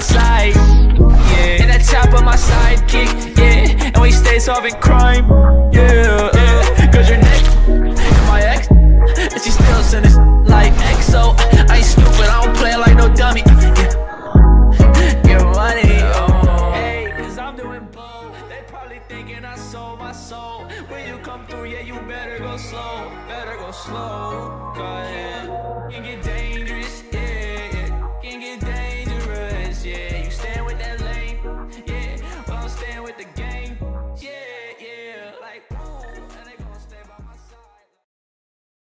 you my side. Yeah, and that chopper, my sidekick. Yeah, and we stay solving crime. Yeah, yeah. Cause your neck, and my ex, and she still sending like XO. I ain't stupid, I don't play like no dummy. Yeah. Get money, oh. Hey, cause I'm doing blow. They probably thinking I sold my soul. When you come through, yeah, you better go slow. Better go slow. Cause